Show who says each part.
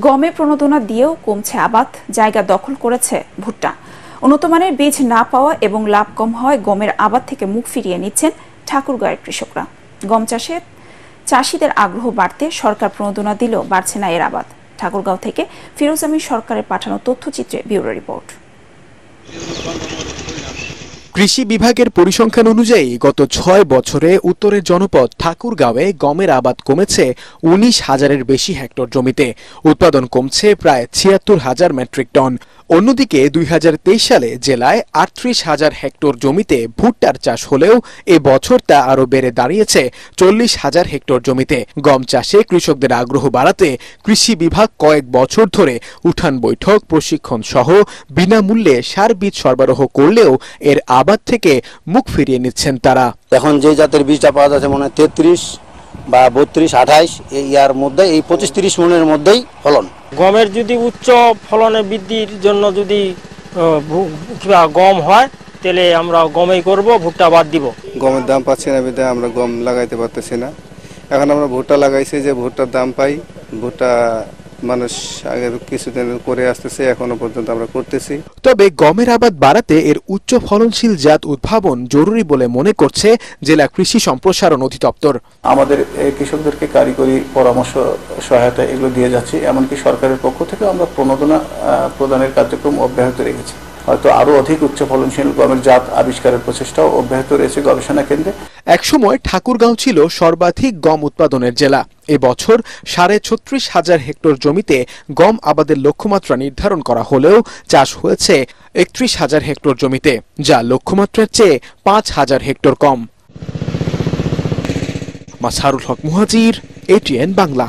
Speaker 1: গমে প্রণোদনা দিয়েও কমছে আবাদ, জায়গা দখল করেছে ভুট্টা। উন্নতমানের বীজ না পাওয়া এবং লাভ কম হওয়ায় গমের আবাদ থেকে মুখ ফিরিয়ে নিচ্ছেন ঠাকুরগাঁয়ের কৃষকরা। গম চাষে চাষিদের আগ্রহ বাড়তে সরকার প্রণোদনা দিলেও বাড়ছে না এর আবাদ। ঠাকুরগাঁও থেকে ফিরোজ আমির সরকারের পাঠানো তথ্যচিত্রে ব্যুরো রিপোর্ট।
Speaker 2: কৃষি বিভাগের পরিসংখ্যান অনুযায়ী গত ছয় বছরে উত্তরের জনপদ ঠাকুরগাঁওয়ে গমের আবাদ কমেছে উনিশ হাজারের বেশি হেক্টর জমিতে। উৎপাদন কমছে প্রায় ছিয়াত্তর হাজার মেট্রিক টন। অন্যদিকে দুই হাজার তেইশ সালে জেলায় আটত্রিশ হাজার হেক্টর জমিতে ভুট্টার চাষ হলেও এ বছর তা আরও বেড়ে দাঁড়িয়েছে চল্লিশ হাজার হেক্টর জমিতে। গম চাষে কৃষকদের আগ্রহ বাড়াতে কৃষি বিভাগ কয়েক বছর ধরে উঠান বৈঠক, প্রশিক্ষণ সহ বিনামূল্যে সার বীজ সরবরাহ করলেও এর আবাদ থেকে মুখ ফিরিয়ে নিচ্ছেন তারা।
Speaker 3: এখন যে জাতের বীজটা পাওয়া যাচ্ছে মনে হয় তেত্রিশ বা বত্রিশ আঠাইশ এই ইয়ার মধ্যে এই পঁচিশ তিরিশ মনের মধ্যেই ফলন।
Speaker 4: গমের যদি উচ্চ ফলনে বৃদ্ধির জন্য যদি গম হয় তাহলে আমরা গমেই করব ভুট্টা বাদ দিব।
Speaker 5: গমের দাম পাচ্ছি না বিধায় আমরা গম লাগাইতে পারতেছি না। এখন আমরা ভুট্টা লাগাইছি যে ভুট্টার দাম পাই ভুট্টা মানুষ আগে কিছুদিন করে আসতেছে এখনও পর্যন্ত আমরা করতেছি।
Speaker 2: তবে গমের আবাদ বাড়াতে এর উচ্চ ফলনশীল জাত উদ্ভাবন জরুরি বলে মনে করছে জেলা কৃষি সম্প্রসারণ অধিদপ্তর।
Speaker 6: আমাদের কৃষকদেরকে কারিগরি পরামর্শ সহায়তা এগুলো দিয়ে যাচ্ছি এমনকি সরকারের পক্ষ থেকে আমরা প্রণোদনা আহ, প্রদানের কার্যক্রম অব্যাহত রেখেছি। হয়তো আরও অধিক উচ্চ ফলনশীল গমের জাত আবিষ্কারের প্রচেষ্টাও অব্যাহত রয়েছে গবেষণা কেন্দ্রে।
Speaker 2: একসময় ঠাকুরগাঁও ছিল সর্বাধিক গম উৎপাদনের জেলা। এবছর সাড়ে ছত্রিশ হাজার হেক্টর জমিতে গম আবাদের লক্ষ্যমাত্রা নির্ধারণ করা হলেও চাষ হয়েছে একত্রিশ হাজার হেক্টর জমিতে, যা লক্ষ্যমাত্রার চেয়ে পাঁচ হাজার হেক্টর কম। মাসারুল হক মুহাজির এটিএন বাংলা।